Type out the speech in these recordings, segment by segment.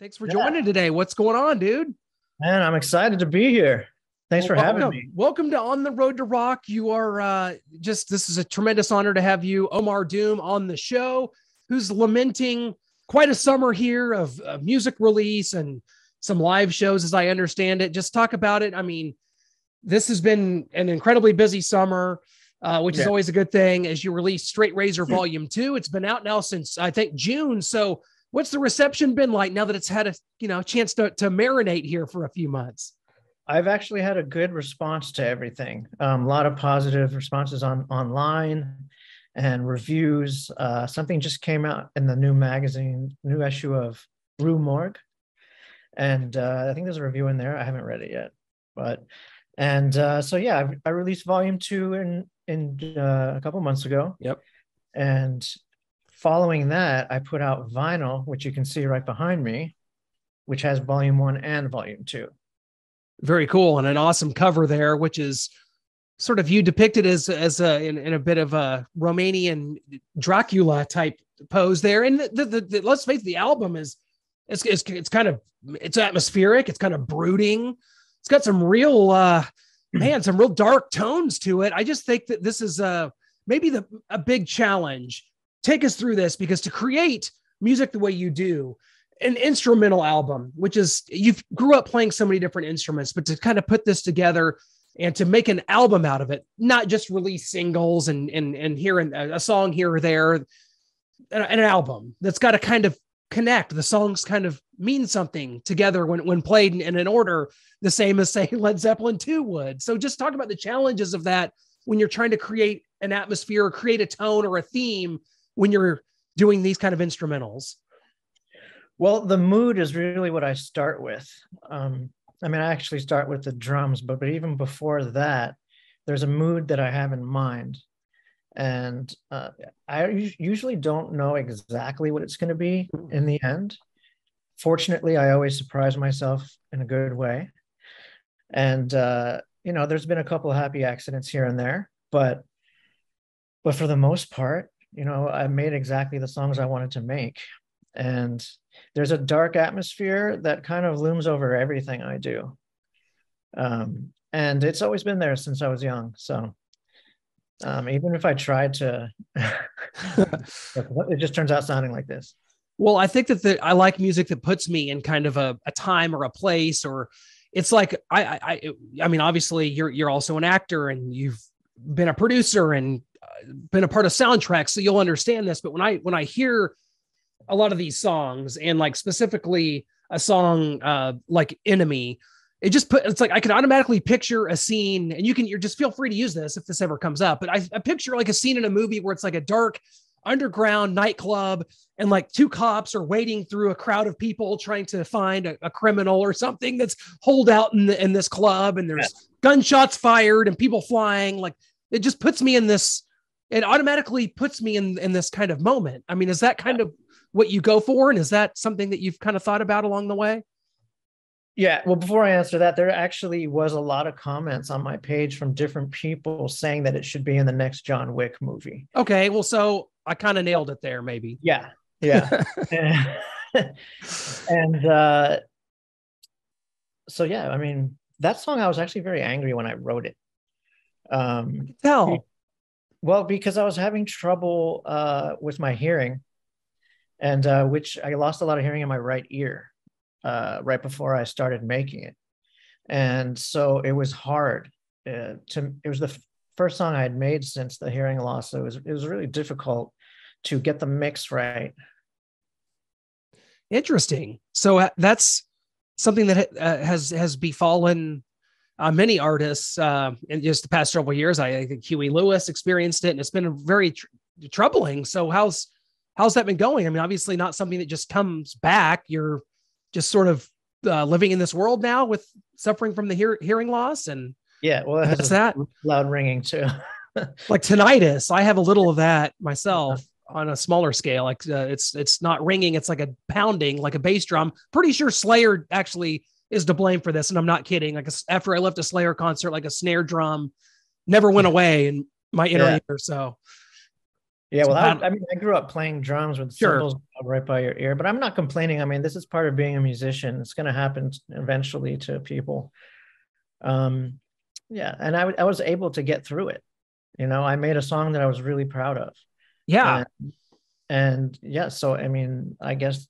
Thanks for joining today. What's going on, dude? Man, I'm excited to be here. Thanks well, for having welcome, me. Welcome to On the Road to Rock. You are uh, just, this is a tremendous honor to have you, Omar Doom, on the show, who's lamenting quite a summer here of, of music release and some live shows, as I understand it. Just talk about it. I mean, this has been an incredibly busy summer. Uh, which yeah. is always a good thing as you release Straight Razor Volume 2. It's been out now since I think June. So what's the reception been like now that it's had a you know chance to, to marinate here for a few months? I've actually had a good response to everything. Um, a lot of positive responses on online and reviews. Uh, something just came out in the new magazine new issue of rue morgue. And uh, i think there's a review in there. I haven't read it yet but and uh, so yeah I, I, released volume two in in uh, a couple months ago. Yep. And Following that, I put out vinyl, which you can see right behind me, which has volume one and volume two. Very cool. And an awesome cover there, which is sort of you depicted as as a in, in a bit of a Romanian Dracula type pose there. And the, the, the, let's face it, the album is it's, it's it's kind of it's atmospheric, it's kind of brooding. It's got some real uh man, some real dark tones to it. I just think that this is uh maybe the a big challenge take us through this because to create music the way you do, an instrumental album, which is you grew up playing so many different instruments, but to kind of put this together and to make an album out of it, not just release singles and and and and a song here or there, an album that's got to kind of connect. The songs kind of mean something together when when played in, in an order the same as say Led Zeppelin 2 would. So just talk about the challenges of that when you're trying to create an atmosphere or create a tone or a theme when you're doing these kind of instrumentals? Well, the mood is really what I start with. Um, I mean, I actually start with the drums, but, but even before that, there's a mood that I have in mind. And uh, I usually don't know exactly what it's going to be in the end. Fortunately, I always surprise myself in a good way. And, uh, you know, there's been a couple of happy accidents here and there, but but for the most part, you know, I made exactly the songs I wanted to make. And there's a dark atmosphere that kind of looms over everything I do. Um, and it's always been there since I was young. So um, even if I tried to, it just turns out sounding like this. Well, I think that the, I like music that puts me in kind of a, a time or a place, or it's like I, I, I mean, obviously you're you're also an actor and you've been a producer and been a part of soundtracks, so you'll understand this. But when I when I hear a lot of these songs and like specifically a song uh, like Enemy, it just put it's like I can automatically picture a scene, and you can you're just feel free to use this if this ever comes up. But I, I picture like a scene in a movie where it's like a dark underground nightclub and like two cops are wading through a crowd of people trying to find a, a criminal or something that's holed out in, the, in this club and there's yeah. gunshots fired and people flying like it just puts me in this it automatically puts me in in this kind of moment. I mean, is that kind of what you go for, and is that something that you've kind of thought about along the way? Yeah, well, before I answer that, there actually was a lot of comments on my page from different people saying that it should be in the next John Wick movie. Okay, well, so I kind of nailed it there, maybe. Yeah, yeah, and uh, so yeah, I mean, that song I was actually very angry when I wrote it. Um, tell well, because I was having trouble uh, with my hearing, and uh, which I lost a lot of hearing in my right ear uh, right before I started making it, and so it was hard uh, to. It was the f- first song I had made since the hearing loss, so it was it was really difficult to get the mix right. Interesting. So uh, that's something that uh, has has befallen uh, many artists uh, in just the past several years. I, I, think Huey Lewis experienced it, and it's been very tr- troubling. So how's how's that been going? I mean, obviously not something that just comes back. You're just sort of uh, living in this world now with suffering from the hear- hearing loss, and yeah, well, it has that loud ringing too. like tinnitus, I have a little of that myself. On a smaller scale, like uh, it's it's not ringing, it's like a pounding, like a bass drum. Pretty sure Slayer actually is to blame for this. And I'm not kidding. Like after I left a Slayer concert, like a snare drum never went away in my inner yeah. ear. So, yeah, well, I, I, mean, I grew up playing drums with sure. cymbals right by your ear. But I'm not complaining. I mean, this is part of being a musician. It's going to happen eventually to people. Um, yeah, and I, I was able to get through it. You know, I made a song that I was really proud of. Yeah. And, and yeah, so I mean, I guess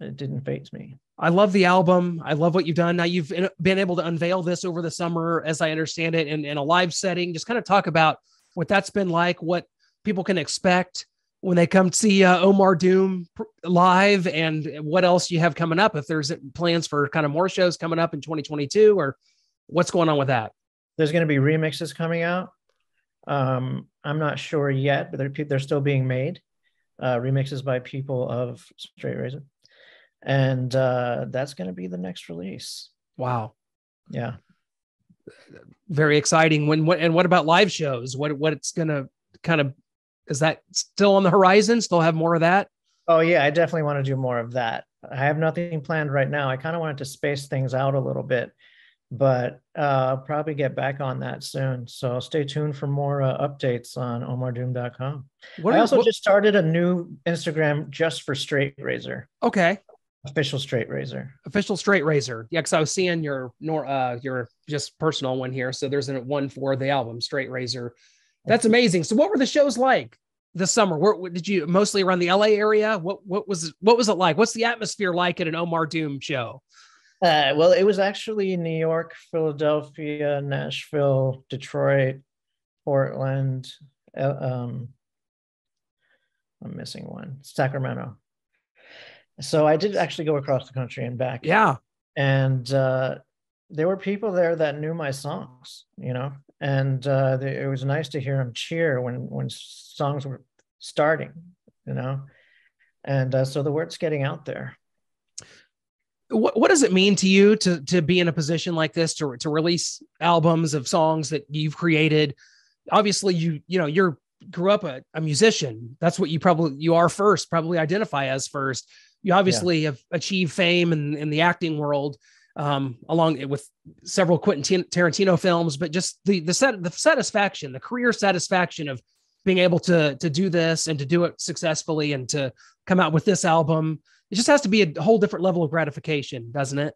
it didn't phase me. I love the album. I love what you've done. Now you've been able to unveil this over the summer, as I understand it, in, in a live setting. Just kind of talk about what that's been like, what people can expect when they come to see uh, Omar Doom live, and what else you have coming up. If there's plans for kind of more shows coming up in 2022, or what's going on with that? There's going to be remixes coming out. Um, I'm not sure yet, but they're, they're still being made. Uh, remixes by people of Straight Razor and uh, that's going to be the next release. Wow. Yeah. Very exciting. When what and what about live shows? What what it's going to kind of is that still on the horizon? Still have more of that? Oh yeah, I definitely want to do more of that. I have nothing planned right now. I kind of wanted to space things out a little bit, but uh, I'll probably get back on that soon. So stay tuned for more uh, updates on omardoom.com. What I also what, just started a new Instagram just for Straight Razor. Okay. Official straight razor. Official straight razor. Yeah, because I was seeing your nor uh your just personal one here. So there's a one for the album, Straight Razor. That's amazing. So what were the shows like this summer? Where did you mostly around the LA area? What what was what was it like? What's the atmosphere like at an Omar Doom show? Uh, well, it was actually New York, Philadelphia, Nashville, Detroit, Portland. Uh, um, I'm missing one. Sacramento. So I did actually go across the country and back. Yeah. And uh, there were people there that knew my songs, you know, and uh, they, it was nice to hear them cheer when when songs were starting, you know, and uh, so the word's getting out there. What, what does it mean to you to to be in a position like this to to release albums of songs that you've created? Obviously, you you know you're grew up a, a musician. That's what you probably you are first, probably identify as first you obviously yeah. have achieved fame in, in the acting world, um, along with several Quentin Tarantino films, but just the the set the satisfaction, the career satisfaction of being able to to do this and to do it successfully and to come out with this album, it just has to be a whole different level of gratification, doesn't it?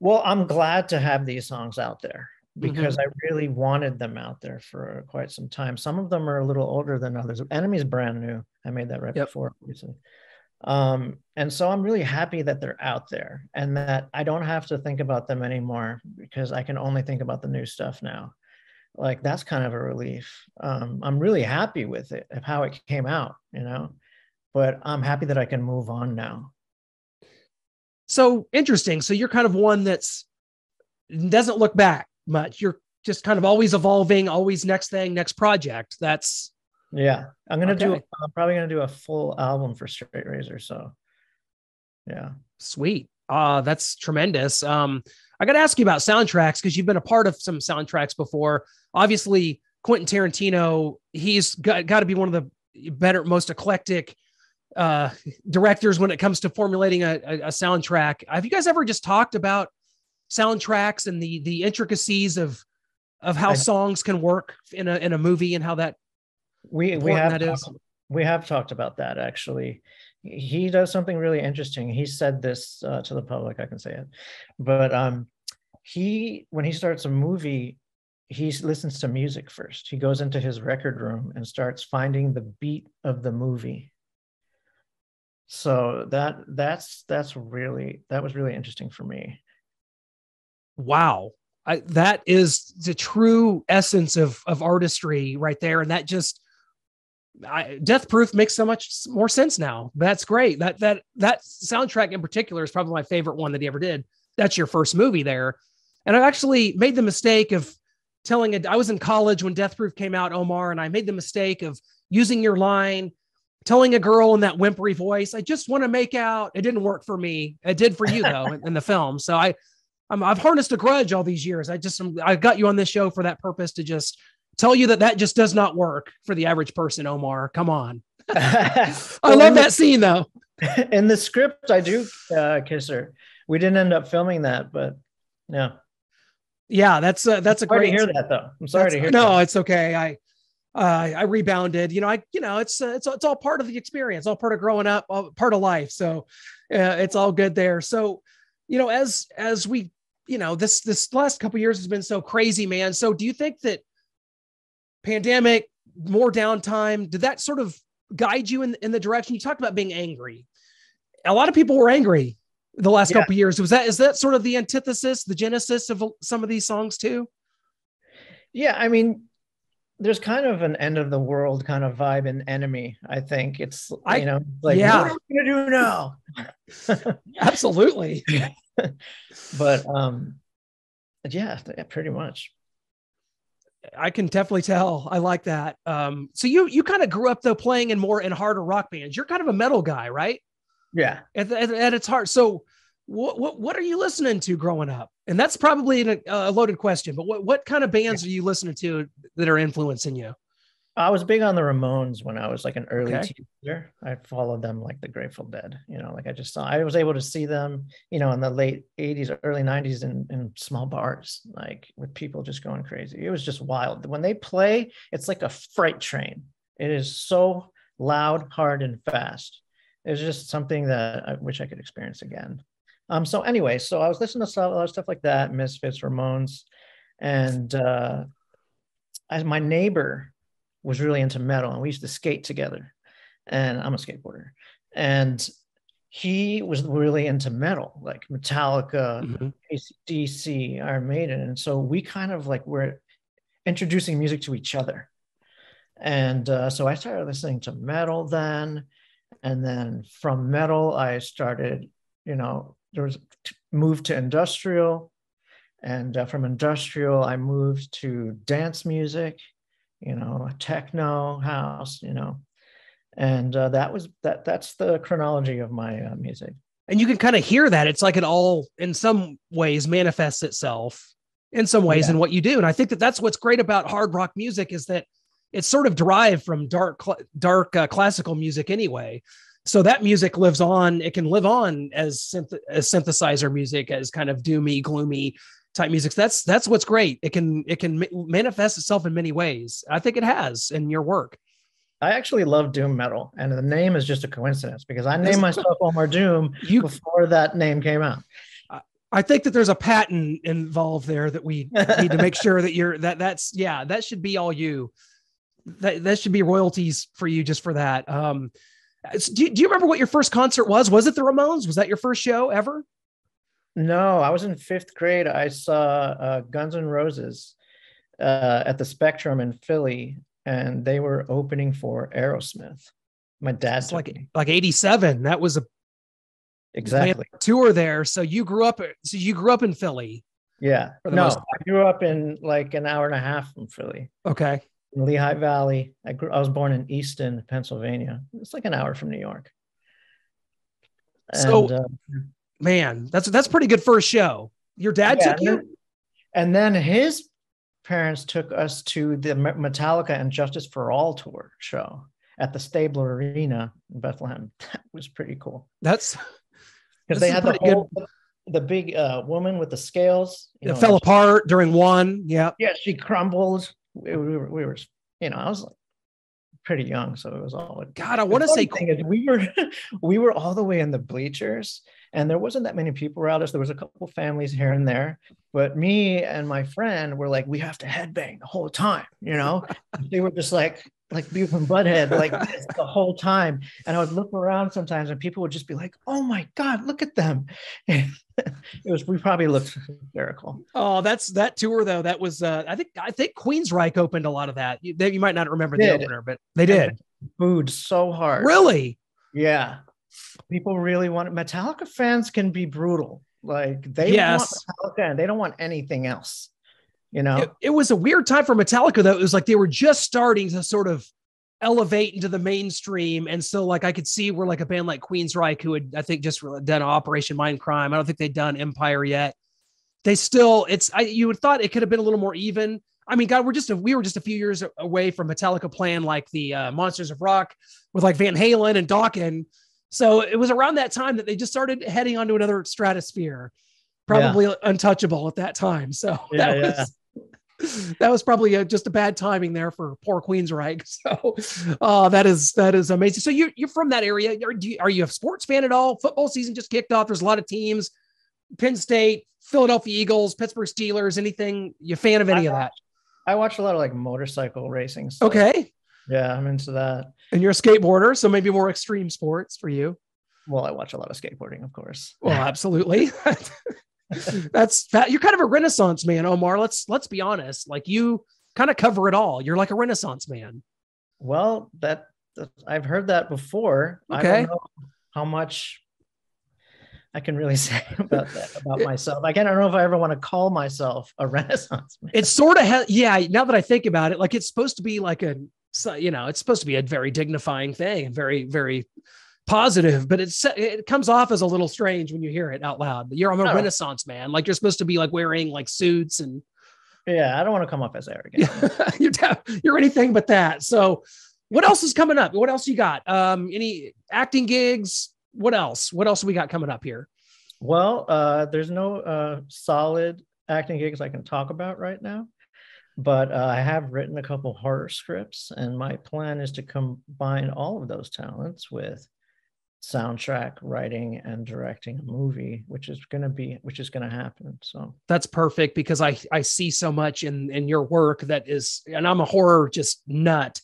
Well, I'm glad to have these songs out there because mm-hmm. I really wanted them out there for quite some time. Some of them are a little older than others. Enemy's brand new. I made that right yep. before recently. Um, and so I'm really happy that they're out there and that I don't have to think about them anymore because I can only think about the new stuff now. Like that's kind of a relief. Um, I'm really happy with it, of how it came out, you know, but I'm happy that I can move on now. So interesting. So you're kind of one that's doesn't look back much. You're just kind of always evolving, always next thing, next project. That's yeah, I'm gonna okay. do. I'm probably gonna do a full album for Straight Razor. So, yeah, sweet. Uh, that's tremendous. Um, I got to ask you about soundtracks because you've been a part of some soundtracks before. Obviously, Quentin Tarantino, he's got, got to be one of the better, most eclectic uh, directors when it comes to formulating a, a, a soundtrack. Have you guys ever just talked about soundtracks and the the intricacies of of how songs can work in a in a movie and how that we we have talked, we have talked about that actually. He does something really interesting. He said this uh, to the public i can say it. But um he when he starts a movie he listens to music first. He goes into his record room and starts finding the beat of the movie. So that that's that's really that was really interesting for me. Wow. I, that is the true essence of of artistry right there. And that just I, Death Proof makes so much more sense now. That's great. That that that soundtrack in particular is probably my favorite one that he ever did. That's your first movie there, and I actually made the mistake of telling it. I was in college when Death Proof came out, Omar, and I made the mistake of using your line, telling a girl in that whimpery voice, "I just want to make out." It didn't work for me. It did for you though in, in, the film. So I, i have harnessed a grudge all these years. I just I got you on this show for that purpose to just tell you that that just does not work for the average person, Omar. Come on. I love that scene though. In the script, I do uh, kiss her. We didn't end up filming that, but yeah. Yeah, that's uh, that's a sorry great. to hear that though. I'm sorry to hear. No, that. it's okay. I uh, I rebounded. You know, I you know it's uh, it's it's all part of the experience, all part of growing up, all part of life. So uh, it's all good there. So you know, as as we you know this this last couple years has been so crazy, man. So do you think that pandemic, more downtime, did that sort of guide you in in the direction you talked about being angry? A lot of people were angry the last yeah. couple years. Was that is that sort of the antithesis, the genesis of some of these songs too? Yeah, I mean, there's kind of an end of the world kind of vibe in enemy i think it's I, you know like yeah. what are we gonna do now absolutely but um yeah pretty much i can definitely tell. I like that. Um so you you kind of grew up though playing in more in harder rock bands. You're kind of a metal guy right? Yeah. At, at, at its heart. So what, what what are you listening to growing up? And that's probably a, a loaded question, but what what kind of bands are you listening to that are influencing you? I was big on the Ramones when I was like an early okay. teenager. I followed them like the Grateful Dead. You know, like I just saw. I was able to see them, you know, in the late '80s, early '90s, in, in small bars, like with people just going crazy. It was just wild. When they play, it's like a freight train. It is so loud, hard, and fast. It's just something that I wish I could experience again. Um, so anyway, so I was listening to stuff, a lot of stuff like that, Misfits, Ramones, and uh, as my neighbor was really into metal, and we used to skate together. And I'm a skateboarder, and he was really into metal, like Metallica, mm-hmm. ACDC, Iron Maiden, and so we kind of like were introducing music to each other. And uh, so I started listening to metal then, and then from metal I started, you know, there was moved to industrial and uh, from industrial i moved to dance music you know techno house you know. And uh, that was that that's the chronology of my uh, music. And you can kind of hear that. It's like it all in some ways manifests itself in some ways yeah. in what you do. And i think that that's what's great about hard rock music is that it's sort of derived from dark dark uh, classical music anyway. So that music lives on it can live on as, synth- as synthesizer music as kind of doomy gloomy type music that's that's what's great it can it can manifest itself in many ways i think it has in your work I actually love doom metal, and the name is just a coincidence because I named myself Omar Doom you, before that name came out. I think that there's a patent involved there that we need to make sure that you're that that's yeah that should be all you. That that should be royalties for you just for that. Um, do do you remember what your first concert was? Was it the Ramones? Was that your first show ever? No, I was in fifth grade. I saw uh, Guns N' Roses uh, at the Spectrum in Philly, and they were opening for Aerosmith. My dad's like like '87. That was a exactly tour there. So you grew up. So you grew up in Philly. Yeah. No, I grew up in like an hour and a half from Philly. Okay in Lehigh Valley. I grew, I was born in Easton, Pennsylvania. It's like an hour from New York. And, so, uh, man, that's that's pretty good first show. Your dad yeah, took you, and then his parents took us to the Metallica and Justice for All tour show at the Stabler Arena in Bethlehem. That was pretty cool. That's because they had the whole, good... the big uh, woman with the scales. it know, fell apart during one. Yeah, yeah, she crumbled we, we, were, we were, you know, I was like pretty young, so it was all. God, I want to say cool. we were, we were all the way in the bleachers, and there wasn't that many people around us. There was a couple families here and there, but me and my friend were like, we have to headbang the whole time, you know. they were just like, like Beavis and Butthead like this the whole time. And I would look around sometimes and people would just be like, oh my God, look at them. it was, we probably looked hysterical. Oh, that's that tour though. That was, uh, I think, I think Queensryche opened a lot of that. You, they, you might not remember the opener, but they did. Booed so hard. Really? Yeah. People really want Metallica fans can be brutal. Like they yes. want Metallica and they don't want anything else you know? It, it, was a weird time for metallica though. It was like they were just starting to sort of elevate into the mainstream. And so like i could see where like a band like queensryche who had i think just done operation mindcrime. I don't think they'd done empire yet. They still it's i you would thought it could have been a little more even. I mean god we're just a, we were just a few years away from metallica playing like the uh, monsters of rock with like van halen and Dokkens. So it was around that time that they just started heading onto another stratosphere probably yeah. untouchable at that time. So yeah, that was that was probably a, just a bad timing there for poor Queensryche. So, uh, that is that is amazing. So you're you're from that area. Are, you, are you a sports fan at all? Football season just kicked off. There's a lot of teams. Penn State, Philadelphia Eagles, Pittsburgh Steelers. Anything you fan of any I of that? I watch a lot of like motorcycle racing. Stuff. Okay. Yeah, I'm into that. And you're a skateboarder, so maybe more extreme sports for you. Well, I watch a lot of skateboarding, of course. Well, absolutely. That's that. You're kind of a renaissance man, Omar. Let's let's be honest. Like you kind of cover it all. You're like a renaissance man. Well, that, I've heard that before. Okay. I don't know how much I can really say about that about myself. Like, I don't know if I ever want to call myself a renaissance man. It's sort of ha- yeah. Now that I think about it, like it's supposed to be like a you know, it's supposed to be a very dignifying thing, very very positive, but it's it comes off as a little strange when you hear it out loud. You're I'm a Oh. renaissance man. Like you're supposed to be like wearing like suits and Yeah, I don't want to come off as arrogant. you're you're anything but that. So, what else is coming up? What else you got? Um, any acting gigs? What else? What else we got coming up here? Well, uh, there's no uh, solid acting gigs I can talk about right now, but uh, I have written a couple horror scripts, and my plan is to combine all of those talents with soundtrack writing and directing a movie, which is going to be which is going to happen. So That's perfect because I I see so much in in your work that is, and I'm a horror just nut.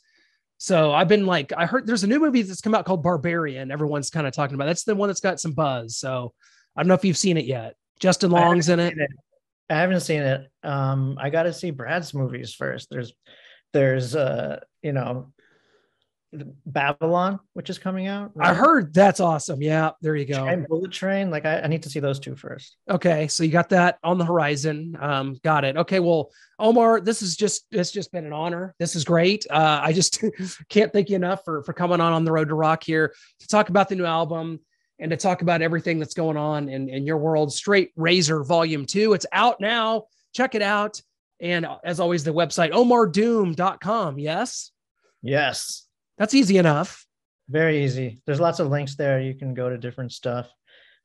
So I've been like, I heard there's a new movie that's come out called Barbarian. Everyone's kind of talking about. That's the one that's got some buzz. So I don't know if you've seen it yet. Justin Long's in it. seen I haven't seen it. Um, I got to see Brad's movies first. There's, there's, uh, you know, Babylon, which is coming out. I heard that's awesome. Yeah, there you go. and Bullet Train. Like, I, I need to see those two first. Okay, so you got that on the horizon. Um, got it. Okay, well, Omar, this is just it's just been an honor. This is great. Uh, I just can't thank you enough for for coming on on the road to rock here to talk about the new album and to talk about everything that's going on in in your world. Straight Razor Volume Two. It's out now. Check it out. And as always, the website omardoom.com. Yes, Yes, that's easy enough. very easy. There's lots of links there. You can go to different stuff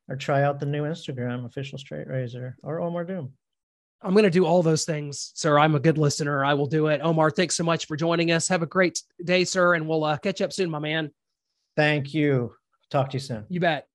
or try out the new Instagram, official straight razor or Omar Doom. I'm going to do all those things, sir. I'm a good listener. I will do it. Omar, thanks so much for joining us. Have a great day, sir. And we'll uh, catch up soon, my man. Thank you. Talk to you soon. You bet.